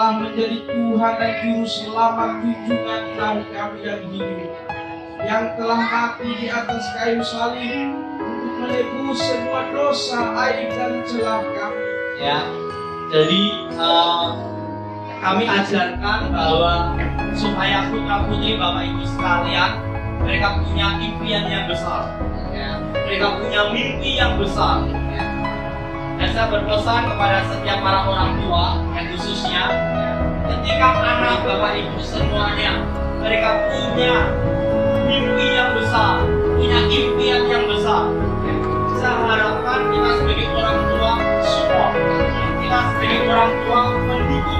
telah menjadi Tuhan dan Juru Selamat junjungan ilahi kami yang hidup yang telah mati di atas kayu salib untuk menebus semua dosa, aib dan celah kami. ya jadi eh, kami ajarkan bahwa supaya putra putri bapak ibu sekalian mereka punya impian yang besar ya. mereka punya mimpi yang besar ya. dan saya berpesan kepada setiap para orang tua yang khususnya ya, ketika anak bapak ibu semuanya mereka punya mimpi yang besar punya impian yang besar ya. saya harapkan kita sebagai orang tua support kita sebagai orang tua mendukung